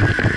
you.